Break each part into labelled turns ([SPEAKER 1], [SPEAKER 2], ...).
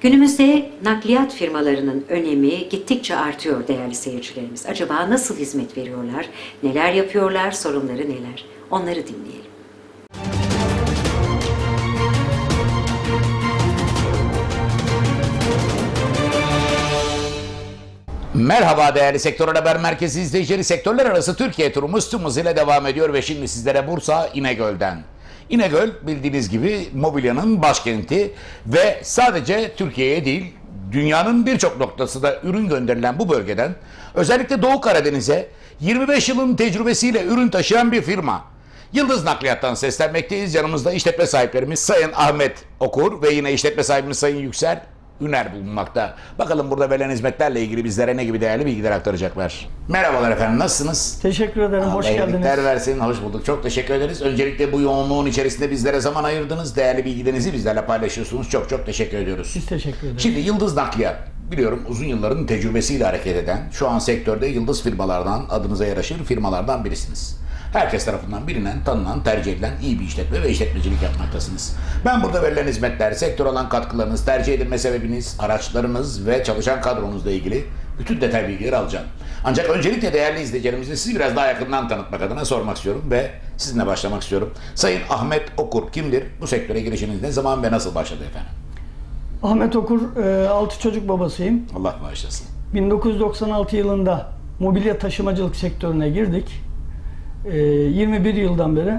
[SPEAKER 1] Günümüzde nakliyat firmalarının önemi gittikçe artıyor değerli seyircilerimiz. Acaba nasıl hizmet veriyorlar, neler yapıyorlar, sorunları neler? Onları dinleyelim.
[SPEAKER 2] Merhaba değerli Sektör Haber Merkezi izleyicileri. Sektörler arası Türkiye turumuz tüm hızıyla devam ediyor ve şimdi sizlere Bursa İnegöl'den. İnegöl bildiğiniz gibi mobilyanın başkenti ve sadece Türkiye'ye değil dünyanın birçok noktasında ürün gönderilen bu bölgeden özellikle Doğu Karadeniz'e 25 yılın tecrübesiyle ürün taşıyan bir firma. Yıldız Nakliyat'tan seslenmekteyiz. Yanımızda işletme sahiplerimiz Sayın Ahmet Okur ve yine işletme sahibimiz Sayın Yüksel Üner bulunmakta. Bakalım burada verilen hizmetlerle ilgili bizlere ne gibi değerli bilgiler aktaracaklar. Merhabalar efendim nasılsınız?
[SPEAKER 3] Teşekkür ederim. Hoş
[SPEAKER 2] Allah
[SPEAKER 3] geldiniz.
[SPEAKER 2] iyilikler versin. Hoş bulduk. Çok teşekkür ederiz. Öncelikle bu yoğunluğun içerisinde bizlere zaman ayırdınız. Değerli bilgilerinizi bizlerle paylaşıyorsunuz. Çok çok teşekkür ediyoruz.
[SPEAKER 3] Biz teşekkür ederiz.
[SPEAKER 2] Şimdi Yıldız Nakliyat biliyorum uzun yılların tecrübesiyle hareket eden şu an sektörde yıldız firmalardan adınıza yaraşır firmalardan birisiniz. Herkes tarafından bilinen, tanınan, tercih edilen iyi bir işletme ve işletmecilik yapmaktasınız. Ben burada verilen hizmetler, sektör olan katkılarınız, tercih edilme sebebiniz, araçlarınız ve çalışan kadronuzla ilgili bütün detay bilgileri alacağım. Ancak öncelikle değerli izleyicilerimizi sizi biraz daha yakından tanıtmak adına sormak istiyorum ve sizinle başlamak istiyorum. Sayın Ahmet Okur kimdir? Bu sektöre girişiniz ne zaman ve nasıl başladı efendim?
[SPEAKER 3] Ahmet Okur, 6 çocuk babasıyım.
[SPEAKER 2] Allah bağışlasın.
[SPEAKER 3] 1996 yılında mobilya taşımacılık sektörüne girdik. E, 21 yıldan beri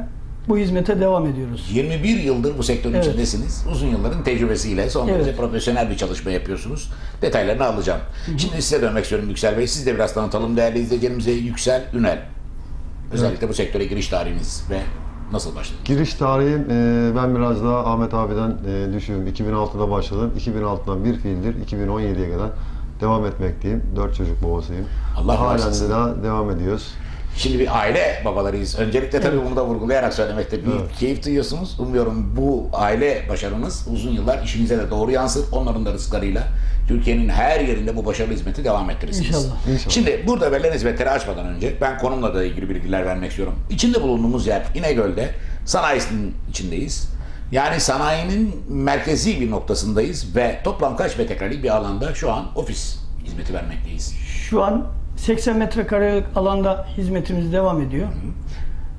[SPEAKER 3] bu hizmete devam ediyoruz.
[SPEAKER 2] 21 yıldır bu sektörün
[SPEAKER 3] Evet.
[SPEAKER 2] içindesiniz. Uzun yılların tecrübesiyle son
[SPEAKER 3] Evet.
[SPEAKER 2] derece profesyonel bir çalışma yapıyorsunuz. Detaylarını alacağım. Şimdi size dönmek istiyorum Yüksel Bey. Siz de biraz tanıtalım değerli izleyicilerimize. Yüksel Ünel. Özellikle bu sektöre giriş tarihiniz ve nasıl başladı?
[SPEAKER 4] Giriş tarihim e, ben biraz daha Ahmet abiden e, düşüyorum. 2006'da başladım. 2006'dan bir fiildir 2017'ye kadar devam etmekteyim. Dört çocuk babasıyım.
[SPEAKER 2] Allah
[SPEAKER 4] Halen de daha devam ediyoruz.
[SPEAKER 2] Şimdi bir aile babalarıyız. Öncelikle tabii bunu da vurgulayarak söylemekte büyük
[SPEAKER 4] Evet.
[SPEAKER 2] keyif duyuyorsunuz. Umuyorum bu aile başarınız uzun yıllar işinize de doğru yansır. Onların da rızklarıyla Türkiye'nin her yerinde bu başarılı hizmeti devam ettirirsiniz.
[SPEAKER 3] İnşallah.
[SPEAKER 4] İnşallah.
[SPEAKER 2] Şimdi burada verilen hizmetleri açmadan önce ben konumla da ilgili bilgiler vermek istiyorum. İçinde bulunduğumuz yer İnegöl'de sanayisinin içindeyiz. Yani sanayinin merkezi bir noktasındayız ve toplam kaç metrekarelik bir alanda şu an ofis hizmeti vermekteyiz.
[SPEAKER 3] Şu an 80 metrekarelik alanda hizmetimiz devam ediyor.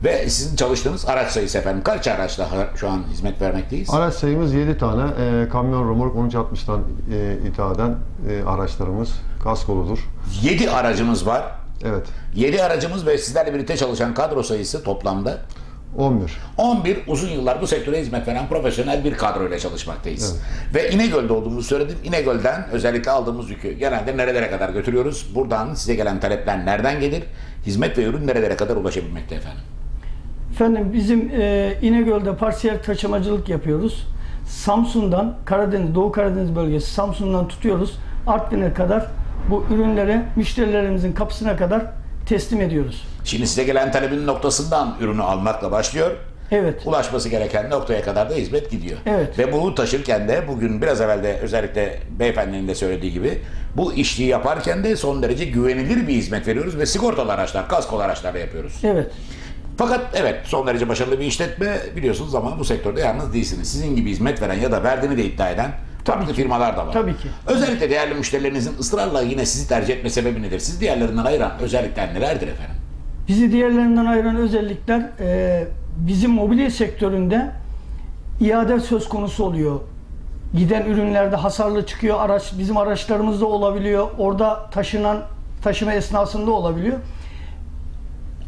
[SPEAKER 2] Ve sizin çalıştığınız araç sayısı efendim kaç araçla şu an hizmet vermekteyiz?
[SPEAKER 4] Araç sayımız 7 tane. E, kamyon romork 1360'tan e, ithal eden e, araçlarımız kaskoludur.
[SPEAKER 2] 7 aracımız var.
[SPEAKER 4] Evet.
[SPEAKER 2] 7 aracımız ve sizlerle birlikte çalışan kadro sayısı toplamda
[SPEAKER 4] 11.
[SPEAKER 2] 11 uzun yıllar bu sektöre hizmet veren profesyonel bir kadroyla çalışmaktayız. Ve İnegöl'de olduğumuzu söyledim. İnegöl'den özellikle aldığımız yükü genelde nerelere kadar götürüyoruz? Buradan size gelen talepler nereden gelir? Hizmet ve ürün nerelere kadar ulaşabilmekte efendim?
[SPEAKER 3] Efendim bizim e, İnegöl'de parsiyel taşımacılık yapıyoruz. Samsun'dan Karadeniz, Doğu Karadeniz bölgesi Samsun'dan tutuyoruz. Artvin'e kadar bu ürünleri müşterilerimizin kapısına kadar teslim ediyoruz.
[SPEAKER 2] Şimdi size gelen talebin noktasından ürünü almakla başlıyor.
[SPEAKER 3] Evet.
[SPEAKER 2] ulaşması gereken noktaya kadar da hizmet gidiyor.
[SPEAKER 3] Evet.
[SPEAKER 2] Ve bunu taşırken de bugün biraz evvel de özellikle beyefendinin de söylediği gibi bu işliği yaparken de son derece güvenilir bir hizmet veriyoruz ve sigortalı araçlar, kaskolu araçlarla yapıyoruz.
[SPEAKER 3] Evet.
[SPEAKER 2] Fakat evet son derece başarılı bir işletme biliyorsunuz ama bu sektörde yalnız değilsiniz. Sizin gibi hizmet veren ya da verdiğini de iddia eden farklı firmalar da var.
[SPEAKER 3] Tabii ki.
[SPEAKER 2] Özellikle değerli müşterilerinizin ısrarla yine sizi tercih etme sebebi nedir? Siz diğerlerinden ayıran özellikler nelerdir efendim?
[SPEAKER 3] Bizi diğerlerinden ayıran özellikler e, bizim mobilya sektöründe iade söz konusu oluyor. Giden ürünlerde hasarlı çıkıyor. Araç bizim araçlarımızda olabiliyor. Orada taşınan taşıma esnasında olabiliyor.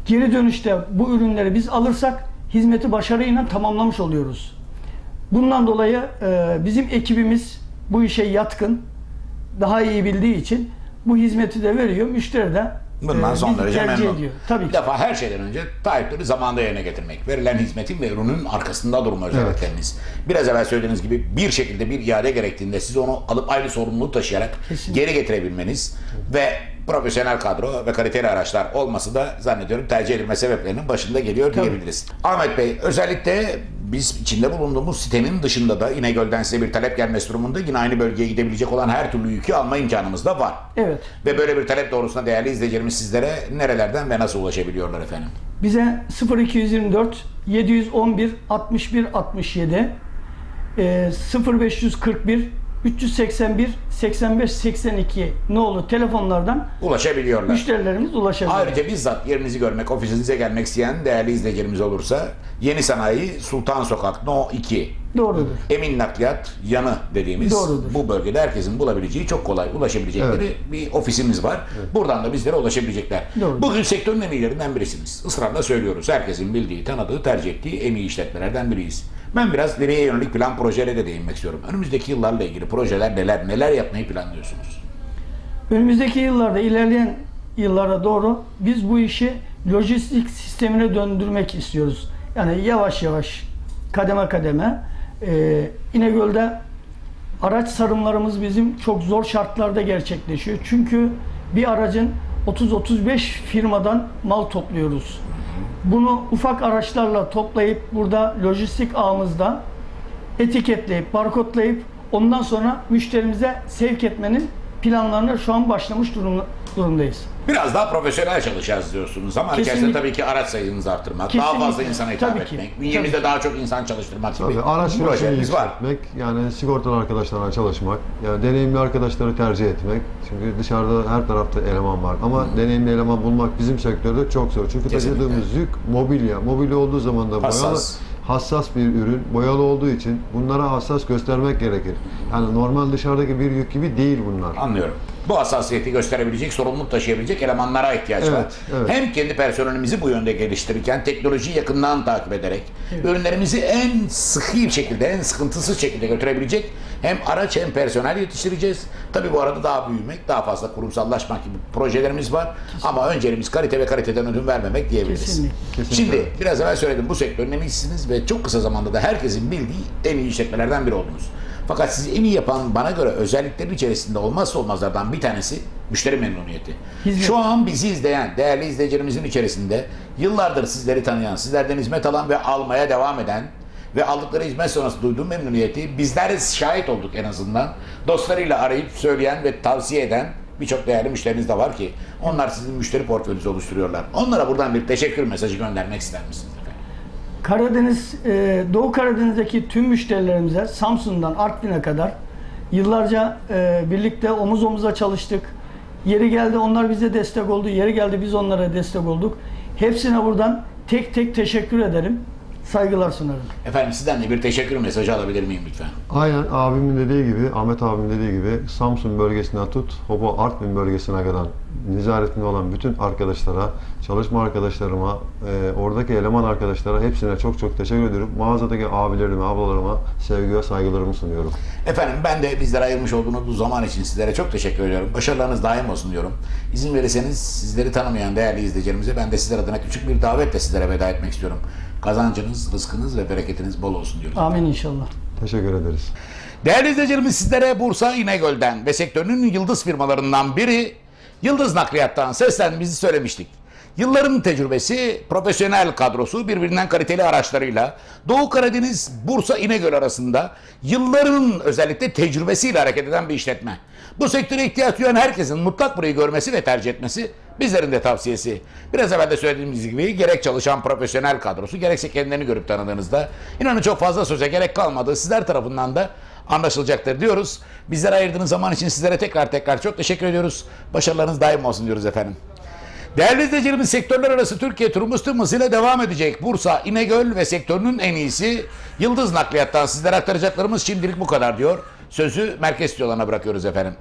[SPEAKER 3] Geri dönüşte bu ürünleri biz alırsak hizmeti başarıyla tamamlamış oluyoruz. Bundan dolayı e, bizim ekibimiz bu işe yatkın, daha iyi bildiği için bu hizmeti de veriyor. Müşteri de
[SPEAKER 2] Bundan
[SPEAKER 3] e,
[SPEAKER 2] son derece memnun.
[SPEAKER 3] ediyor. Tabii
[SPEAKER 2] Bir defa her şeyden önce taahhütleri zamanında yerine getirmek. Verilen hizmetin ve ürünün arkasında durma özellikleriniz. Biraz evvel söylediğiniz gibi bir şekilde bir iade gerektiğinde siz onu alıp aynı sorumluluğu taşıyarak
[SPEAKER 3] Kesinlikle.
[SPEAKER 2] geri getirebilmeniz ve profesyonel kadro ve kaliteli araçlar olması da zannediyorum tercih edilme sebeplerinin başında geliyor diyebiliriz. Ahmet Bey özellikle biz içinde bulunduğumuz sitenin dışında da İnegöl'den size bir talep gelmesi durumunda yine aynı bölgeye gidebilecek olan her türlü yükü alma imkanımız da var.
[SPEAKER 3] Evet.
[SPEAKER 2] Ve böyle bir talep doğrusunda değerli izleyicilerimiz sizlere nerelerden ve nasıl ulaşabiliyorlar efendim?
[SPEAKER 3] Bize 0224 711 61 67 e, 0541 381 85 82 ne olur telefonlardan
[SPEAKER 2] Ulaşabiliyorlar.
[SPEAKER 3] müşterilerimiz ulaşabilir.
[SPEAKER 2] Ayrıca bizzat yerinizi görmek, ofisinize gelmek isteyen değerli izleyicilerimiz olursa Yeni Sanayi Sultan Sokak No 2
[SPEAKER 3] Doğrudur.
[SPEAKER 2] Emin Nakliyat yanı dediğimiz
[SPEAKER 3] Doğrudur.
[SPEAKER 2] bu bölgede herkesin bulabileceği çok kolay ulaşabilecekleri bir ofisimiz var. Buradan da bizlere ulaşabilecekler.
[SPEAKER 3] Doğru.
[SPEAKER 2] Bugün sektörün en iyilerinden birisiniz. Israrla söylüyoruz. Herkesin bildiği, tanıdığı, tercih ettiği en iyi işletmelerden biriyiz. Ben biraz nereye yönelik plan projelere de değinmek istiyorum. Önümüzdeki yıllarla ilgili projeler neler, neler yapmayı planlıyorsunuz?
[SPEAKER 3] Önümüzdeki yıllarda ilerleyen yıllara doğru biz bu işi lojistik sistemine döndürmek istiyoruz. Yani yavaş yavaş kademe kademe e, İnegöl'de araç sarımlarımız bizim çok zor şartlarda gerçekleşiyor. Çünkü bir aracın 30-35 firmadan mal topluyoruz. Bunu ufak araçlarla toplayıp burada lojistik ağımızda etiketleyip, barkodlayıp ondan sonra müşterimize sevk etmenin planlarına şu an başlamış durum, durumdayız.
[SPEAKER 2] Biraz daha profesyonel çalışacağız diyorsunuz. Zaman içerisinde
[SPEAKER 3] Kesinlikle.
[SPEAKER 2] tabii ki araç sayınızı arttırmak, daha
[SPEAKER 3] Kesinlikle.
[SPEAKER 2] fazla insana hitap
[SPEAKER 3] Tabii ki.
[SPEAKER 2] etmek, bünyemizde daha çok insan çalıştırmak gibi
[SPEAKER 4] Tabii araç süresini
[SPEAKER 2] projelerimiz var.
[SPEAKER 4] yükseltmek, yani sigortalı arkadaşlarla çalışmak, yani deneyimli arkadaşları tercih etmek. Çünkü dışarıda her tarafta eleman var ama deneyimli eleman bulmak bizim sektörde çok zor. Çünkü taşıdığımız yük mobilya. Mobilya olduğu zaman da boyalı,
[SPEAKER 2] Hassas.
[SPEAKER 4] bir ürün, boyalı olduğu için bunlara hassas göstermek gerekir. Yani normal dışarıdaki bir yük gibi değil bunlar.
[SPEAKER 2] Anlıyorum. Bu hassasiyeti gösterebilecek, sorumluluk taşıyabilecek elemanlara ihtiyaç var.
[SPEAKER 4] Evet, evet.
[SPEAKER 2] Hem kendi personelimizi bu yönde geliştirirken teknolojiyi yakından takip ederek ürünlerimizi en sıkı şekilde, en sıkıntısız şekilde götürebilecek hem araç hem personel yetiştireceğiz. Tabii bu arada daha büyümek, daha fazla kurumsallaşmak gibi projelerimiz var. Ama önceliğimiz kalite ve kaliteden ödün vermemek diyebiliriz.
[SPEAKER 3] Kesinlikle.
[SPEAKER 4] Kesinlikle.
[SPEAKER 2] Şimdi biraz evvel söyledim bu sektörün en iyisiniz ve çok kısa zamanda da herkesin bildiği en iyi işletmelerden biri oldunuz. Fakat sizi en iyi yapan bana göre özelliklerin içerisinde olmazsa olmazlardan bir tanesi müşteri memnuniyeti.
[SPEAKER 3] Hizmet.
[SPEAKER 2] Şu an bizi izleyen değerli izleyicilerimizin içerisinde yıllardır sizleri tanıyan, sizlerden hizmet alan ve almaya devam eden ve aldıkları hizmet sonrası duyduğum memnuniyeti bizler şahit olduk en azından. Dostlarıyla arayıp söyleyen ve tavsiye eden birçok değerli müşteriniz de var ki onlar sizin müşteri portföyünüzü oluşturuyorlar. Onlara buradan bir teşekkür mesajı göndermek ister misiniz?
[SPEAKER 3] Karadeniz, e, Doğu Karadeniz'deki tüm müşterilerimize Samsun'dan Artvin'e kadar yıllarca e, birlikte omuz omuza çalıştık. Yeri geldi onlar bize destek oldu, yeri geldi biz onlara destek olduk. Hepsine buradan tek tek teşekkür ederim. Saygılar sunarım.
[SPEAKER 2] Efendim sizden de bir teşekkür mesajı alabilir miyim lütfen?
[SPEAKER 4] Aynen abimin dediği gibi, Ahmet abimin dediği gibi Samsun bölgesinden tut, Hobo Artvin bölgesine kadar nizaretinde olan bütün arkadaşlara, çalışma arkadaşlarıma, e, oradaki eleman arkadaşlara hepsine çok çok teşekkür ediyorum. Mağazadaki abilerime, ablalarıma sevgi ve saygılarımı sunuyorum.
[SPEAKER 2] Efendim ben de bizlere ayırmış olduğunuz bu zaman için sizlere çok teşekkür ediyorum. Başarılarınız daim olsun diyorum. İzin verirseniz sizleri tanımayan değerli izleyicilerimize ben de sizler adına küçük bir davetle sizlere veda etmek istiyorum. Kazancınız, rızkınız ve bereketiniz bol olsun diyoruz.
[SPEAKER 3] Amin inşallah.
[SPEAKER 4] Teşekkür ederiz.
[SPEAKER 2] Değerli izleyicilerimiz sizlere Bursa İnegöl'den ve sektörünün yıldız firmalarından biri Yıldız Nakliyat'tan seslendiğimizi söylemiştik. Yılların tecrübesi, profesyonel kadrosu birbirinden kaliteli araçlarıyla Doğu Karadeniz, Bursa İnegöl arasında yılların özellikle tecrübesiyle hareket eden bir işletme. Bu sektöre ihtiyaç duyan herkesin mutlak burayı görmesi ve tercih etmesi bizlerin de tavsiyesi. Biraz evvel de söylediğimiz gibi gerek çalışan profesyonel kadrosu gerekse kendilerini görüp tanıdığınızda inanın çok fazla söze gerek kalmadı. Sizler tarafından da anlaşılacaktır diyoruz. Bizlere ayırdığınız zaman için sizlere tekrar tekrar çok teşekkür ediyoruz. Başarılarınız daim olsun diyoruz efendim. Değerli izleyicilerimiz sektörler arası Türkiye turumuz tüm hızıyla devam edecek. Bursa, İnegöl ve sektörünün en iyisi Yıldız Nakliyat'tan sizlere aktaracaklarımız şimdilik bu kadar diyor. Sözü merkez stüdyolarına bırakıyoruz efendim.